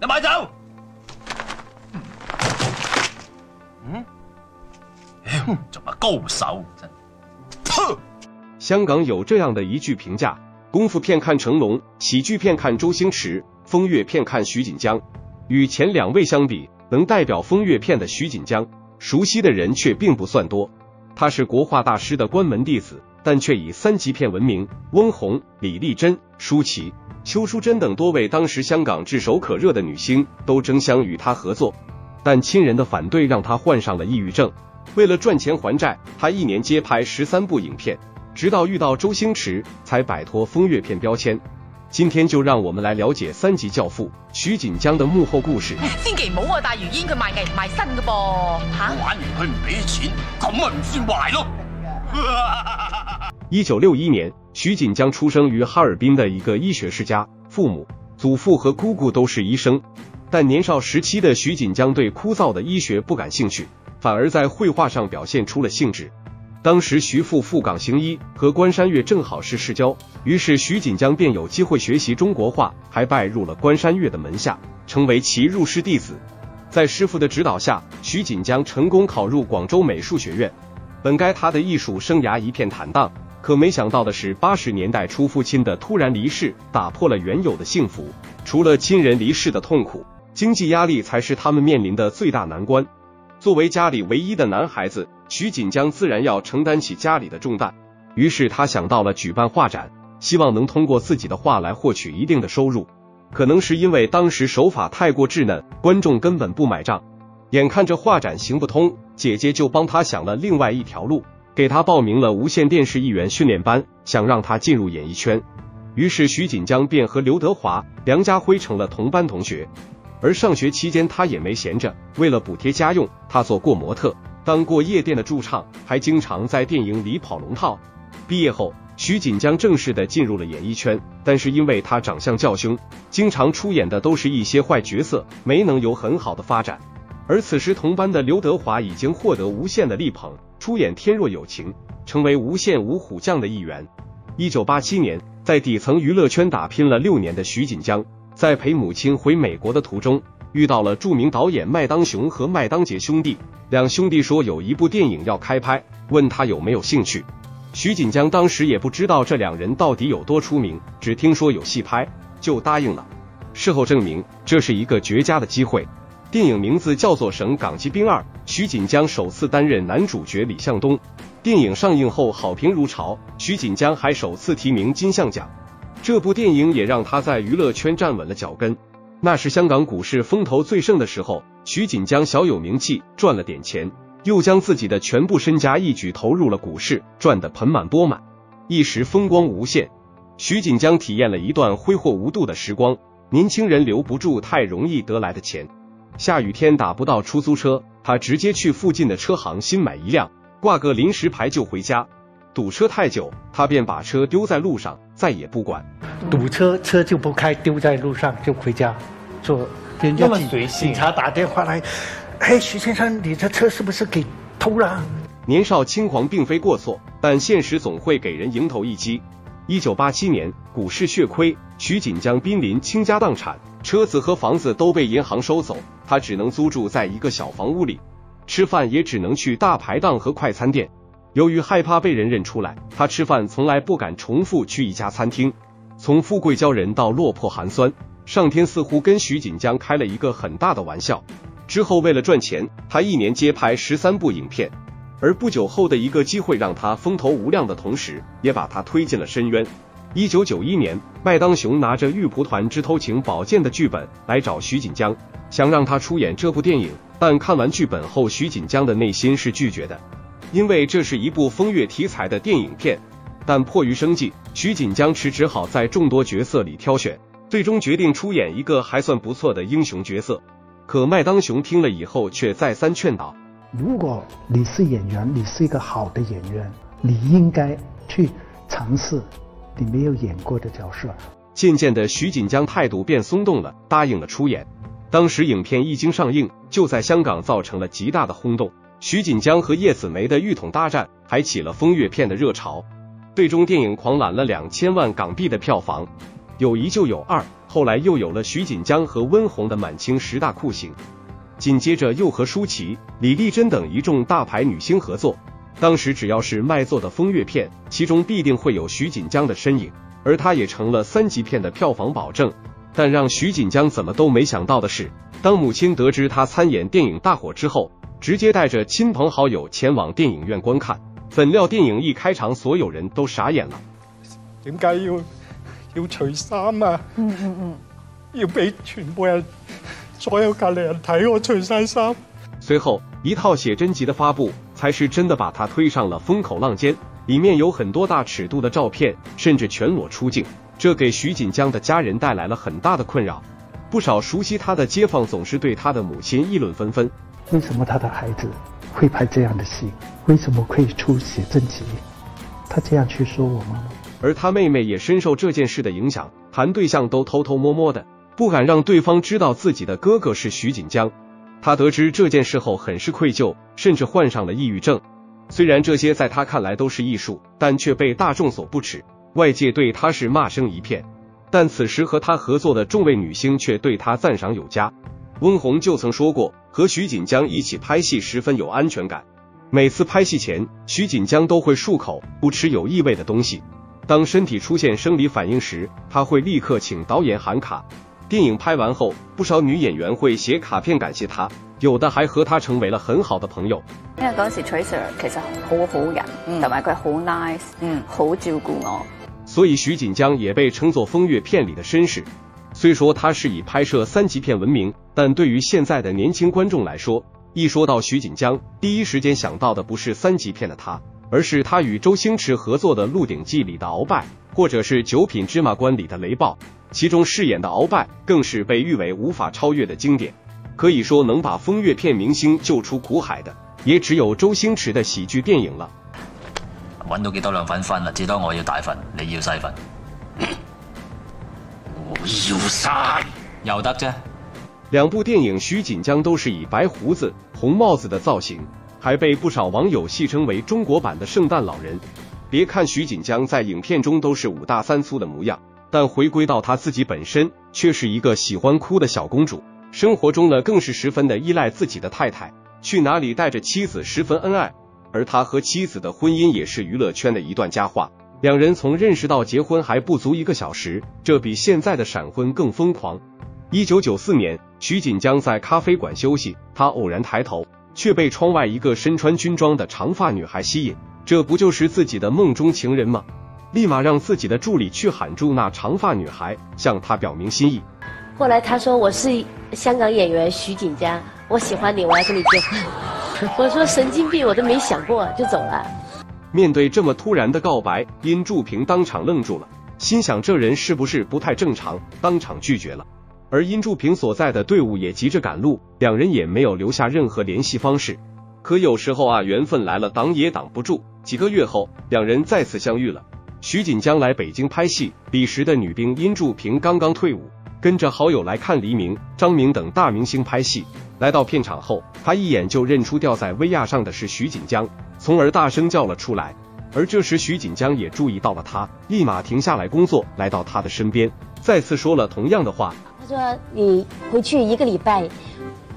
你买走。嗯，怎么高手真？哼！香港有这样的一句评价：功夫片看成龙，喜剧片看周星驰，风月片看徐锦江。与前两位相比，能代表风月片的徐锦江，熟悉的人却并不算多。他是国画大师的关门弟子，但却以三级片闻名。翁虹、李丽珍、舒淇、邱淑贞等多位当时香港炙手可热的女星都争相与她合作，但亲人的反对让她患上了抑郁症。为了赚钱还债，她一年接拍十三部影片，直到遇到周星驰才摆脱风月片标签。今天就让我们来了解三级教父徐锦江的幕后故事。千祈唔好啊！大鱼烟佢卖艺唔卖身噶噃吓，玩完佢唔俾钱，咁咪唔算坏咯。一九六一年，徐锦江出生于哈尔滨的一个医学世家，父母、祖父和姑姑都是医生。但年少时期的徐锦江对枯燥的医学不感兴趣，反而在绘画上表现出了兴致。当时徐父赴港行医，和关山月正好是世交，于是徐锦江便有机会学习中国画，还拜入了关山月的门下，成为其入室弟子。在师傅的指导下，徐锦江成功考入广州美术学院。本该他的艺术生涯一片坦荡，可没想到的是，八十年代初父亲的突然离世，打破了原有的幸福。除了亲人离世的痛苦，经济压力才是他们面临的最大难关。作为家里唯一的男孩子，徐锦江自然要承担起家里的重担。于是他想到了举办画展，希望能通过自己的画来获取一定的收入。可能是因为当时手法太过稚嫩，观众根本不买账。眼看着画展行不通，姐姐就帮他想了另外一条路，给他报名了无线电视艺员训练班，想让他进入演艺圈。于是徐锦江便和刘德华、梁家辉成了同班同学。而上学期间，他也没闲着。为了补贴家用，他做过模特，当过夜店的驻唱，还经常在电影里跑龙套。毕业后，徐锦江正式的进入了演艺圈，但是因为他长相较凶，经常出演的都是一些坏角色，没能有很好的发展。而此时同班的刘德华已经获得无线的力捧，出演《天若有情》，成为无线五虎将的一员。一九八七年，在底层娱乐圈打拼了六年的徐锦江。在陪母亲回美国的途中，遇到了著名导演麦当雄和麦当杰兄弟。两兄弟说有一部电影要开拍，问他有没有兴趣。徐锦江当时也不知道这两人到底有多出名，只听说有戏拍，就答应了。事后证明，这是一个绝佳的机会。电影名字叫做《省港机兵二》，徐锦江首次担任男主角李向东。电影上映后好评如潮，徐锦江还首次提名金像奖。这部电影也让他在娱乐圈站稳了脚跟。那是香港股市风头最盛的时候，徐锦江小有名气，赚了点钱，又将自己的全部身家一举投入了股市，赚得盆满钵满，一时风光无限。徐锦江体验了一段挥霍无度的时光。年轻人留不住太容易得来的钱，下雨天打不到出租车，他直接去附近的车行新买一辆，挂个临时牌就回家。堵车太久，他便把车丢在路上，再也不管。堵车车就不开，丢在路上就回家。做人家警察打电话来，嘿，徐先生，你的车是不是给偷了？年少轻狂并非过错，但现实总会给人迎头一击。一九八七年，股市血亏，徐锦江濒临倾家荡产，车子和房子都被银行收走，他只能租住在一个小房屋里，吃饭也只能去大排档和快餐店。由于害怕被人认出来，他吃饭从来不敢重复去一家餐厅。从富贵骄人到落魄寒酸，上天似乎跟徐锦江开了一个很大的玩笑。之后为了赚钱，他一年接拍十三部影片。而不久后的一个机会让他风头无量的同时，也把他推进了深渊。一九九一年，麦当雄拿着《玉蒲团之偷情宝剑》的剧本来找徐锦江，想让他出演这部电影。但看完剧本后，徐锦江的内心是拒绝的。因为这是一部风月题材的电影片，但迫于生计，徐锦江迟只好在众多角色里挑选，最终决定出演一个还算不错的英雄角色。可麦当雄听了以后却再三劝导：如果你是演员，你是一个好的演员，你应该去尝试你没有演过的角色。渐渐的，徐锦江态度变松动了，答应了出演。当时影片一经上映，就在香港造成了极大的轰动。徐锦江和叶子楣的玉桶大战还起了风月片的热潮，最终电影狂揽了两千万港币的票房。有一就有二，后来又有了徐锦江和温虹的满清十大酷刑，紧接着又和舒淇、李丽珍等一众大牌女星合作。当时只要是卖座的风月片，其中必定会有徐锦江的身影，而他也成了三级片的票房保证。但让徐锦江怎么都没想到的是，当母亲得知他参演电影大火之后，直接带着亲朋好友前往电影院观看。怎料电影一开场，所有人都傻眼了。點解要要除衫啊？嗯嗯嗯，要俾全部人所有隔離人睇我除晒衫。随后一套写真集的发布，才是真的把他推上了风口浪尖。里面有很多大尺度的照片，甚至全裸出镜，这给徐锦江的家人带来了很大的困扰。不少熟悉他的街坊总是对他的母亲议论纷纷。为什么他的孩子会拍这样的戏？为什么可以出写真集？他这样去说我妈妈。而他妹妹也深受这件事的影响，谈对象都偷偷摸摸的，不敢让对方知道自己的哥哥是徐锦江。他得知这件事后很是愧疚，甚至患上了抑郁症。虽然这些在他看来都是艺术，但却被大众所不齿，外界对他是骂声一片。但此时和他合作的众位女星却对他赞赏有加。温虹就曾说过，和徐锦江一起拍戏十分有安全感。每次拍戏前，徐锦江都会漱口，不吃有异味的东西。当身体出现生理反应时，他会立刻请导演喊卡。电影拍完后，不少女演员会写卡片感谢他，有的还和他成为了很好的朋友。因为嗰时 Tracer 其实好好人，同埋佢好 nice，嗯，好照顾我。所以徐锦江也被称作风月片里的绅士。虽说他是以拍摄三级片闻名，但对于现在的年轻观众来说，一说到徐锦江，第一时间想到的不是三级片的他，而是他与周星驰合作的《鹿鼎记》里的鳌拜，或者是《九品芝麻官》里的雷暴。其中饰演的鳌拜更是被誉为无法超越的经典，可以说能把风月片明星救出苦海的，也只有周星驰的喜剧电影了。揾到几多两份分啦？只多我要大份，你要细份。我要晒，又得啫。两部电影，徐锦江都是以白胡子、红帽子的造型，还被不少网友戏称为中国版的圣诞老人。别看徐锦江在影片中都是五大三粗的模样。但回归到他自己本身，却是一个喜欢哭的小公主。生活中呢，更是十分的依赖自己的太太，去哪里带着妻子，十分恩爱。而他和妻子的婚姻也是娱乐圈的一段佳话。两人从认识到结婚还不足一个小时，这比现在的闪婚更疯狂。一九九四年，徐锦江在咖啡馆休息，他偶然抬头，却被窗外一个身穿军装的长发女孩吸引。这不就是自己的梦中情人吗？立马让自己的助理去喊住那长发女孩，向她表明心意。后来她说我是香港演员徐锦江，我喜欢你，我要跟你结婚。我说神经病，我都没想过就走了。面对这么突然的告白，殷祝平当场愣住了，心想这人是不是不太正常，当场拒绝了。而殷祝平所在的队伍也急着赶路，两人也没有留下任何联系方式。可有时候啊，缘分来了，挡也挡不住。几个月后，两人再次相遇了。徐锦江来北京拍戏，彼时的女兵殷祝平刚刚退伍，跟着好友来看黎明、张明等大明星拍戏。来到片场后，他一眼就认出吊在威亚上的是徐锦江，从而大声叫了出来。而这时徐锦江也注意到了他，立马停下来工作，来到他的身边，再次说了同样的话。他说：“你回去一个礼拜，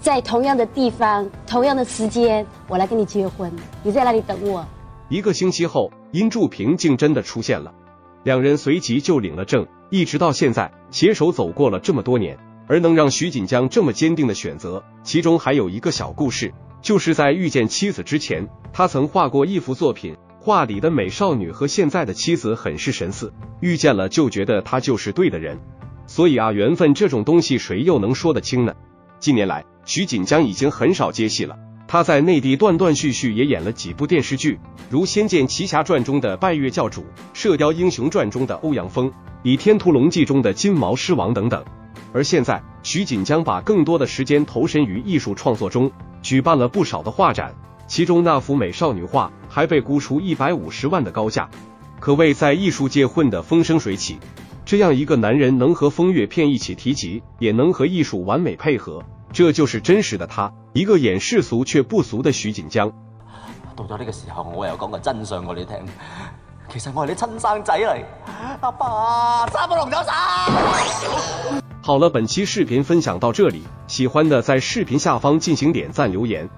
在同样的地方、同样的时间，我来跟你结婚，你在那里等我。”一个星期后。殷祝平竟真的出现了，两人随即就领了证，一直到现在携手走过了这么多年。而能让徐锦江这么坚定的选择，其中还有一个小故事，就是在遇见妻子之前，他曾画过一幅作品，画里的美少女和现在的妻子很是神似，遇见了就觉得他就是对的人。所以啊，缘分这种东西谁又能说得清呢？近年来，徐锦江已经很少接戏了。他在内地断断续续也演了几部电视剧，如《仙剑奇侠传》中的拜月教主，《射雕英雄传》中的欧阳锋，《倚天屠龙记》中的金毛狮王等等。而现在，徐锦江把更多的时间投身于艺术创作中，举办了不少的画展，其中那幅美少女画还被估出一百五十万的高价，可谓在艺术界混得风生水起。这样一个男人，能和风月片一起提及，也能和艺术完美配合。这就是真实的他，一个演世俗却不俗的徐锦江。到咗呢个时候，我又讲个真相俾你听。其实我系你亲生仔嚟，阿爸，三宝龙走晒。好了，本期视频分享到这里，喜欢的在视频下方进行点赞留言。